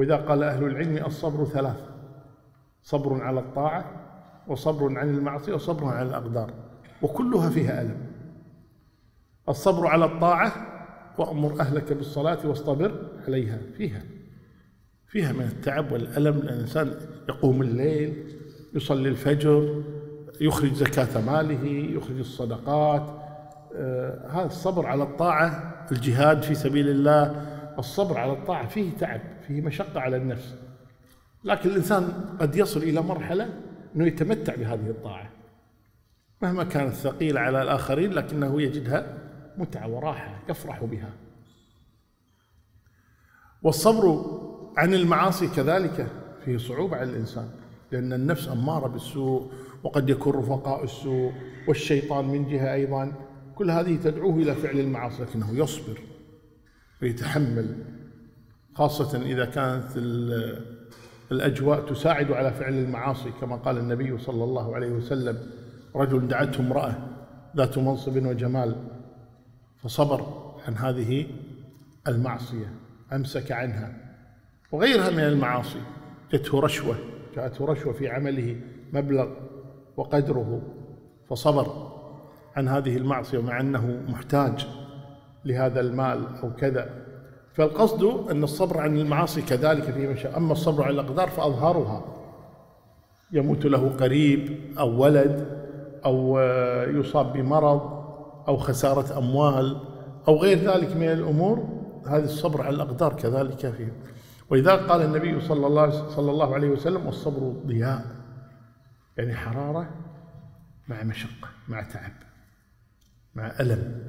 وإذا قال أهل العلم الصبر ثلاث صبر على الطاعة وصبر عن المعصية وصبر عن الأقدار وكلها فيها ألم. الصبر على الطاعة وأمر أهلك بالصلاة واصطبر عليها فيها فيها من التعب والألم الإنسان يقوم الليل يصلي الفجر يخرج زكاة ماله يخرج الصدقات آه هذا الصبر على الطاعة الجهاد في سبيل الله الصبر على الطاعة فيه تعب فيه مشقة على النفس. لكن الإنسان قد يصل إلى مرحلة أنه يتمتع بهذه الطاعة. مهما كانت ثقيلة على الآخرين لكنه يجدها متعة وراحة يفرح بها. والصبر عن المعاصي كذلك فيه صعوبة على الإنسان لأن النفس أمارة بالسوء وقد يكون رفقاء السوء والشيطان من جهة أيضا. كل هذه تدعوه إلى فعل المعاصي لكنه يصبر. ويتحمل خاصة إذا كانت الأجواء تساعد على فعل المعاصي كما قال النبي صلى الله عليه وسلم رجل دعته امرأة ذات منصب وجمال فصبر عن هذه المعصية أمسك عنها. وغيرها من المعاصي جاءته رشوة جاءته رشوة في عمله مبلغ وقدره فصبر عن هذه المعصية مع أنه محتاج لهذا المال أو كذا. فالقصد أن الصبر عن المعاصي كذلك في مشاء أما الصبر على الأقدار فأظهرها. يموت له قريب أو ولد أو يصاب بمرض أو خسارة أموال أو غير ذلك من الأمور هذا الصبر على الأقدار كذلك فيه ولذا قال النبي صلى الله صلى الله عليه وسلم والصبر ضياء. يعني حرارة مع مشقة مع تعب مع ألم.